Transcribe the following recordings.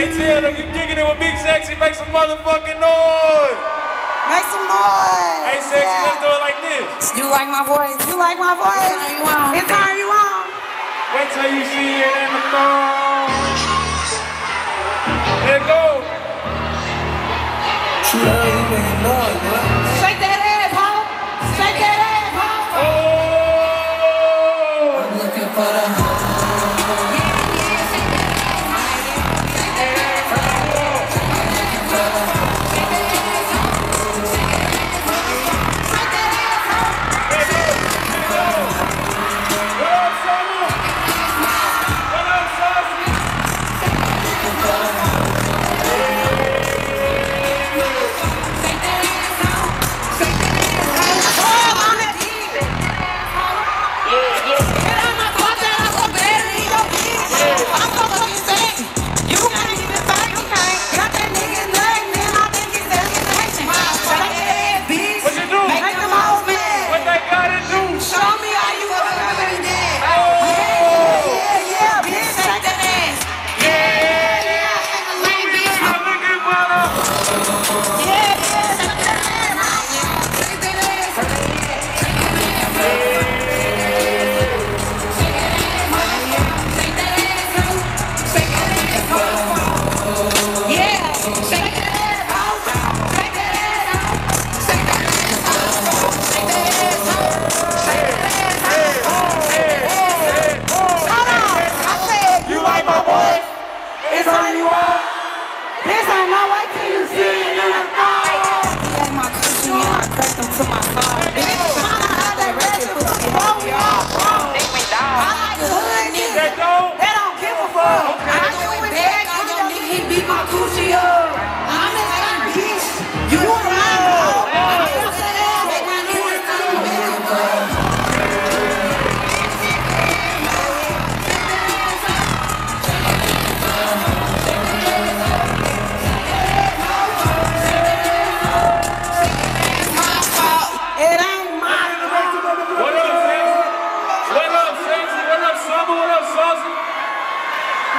Hey Taylor, you kicking it with Big Sexy, make some motherfucking noise! Make some noise! Hey Sexy, yeah. let's do it like this. You like my voice, you like my voice. It's how you want. It's how you want. Wait till you see it in the phone. Here it go. She ain't making.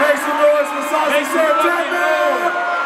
Make some noise for Saucy Santana!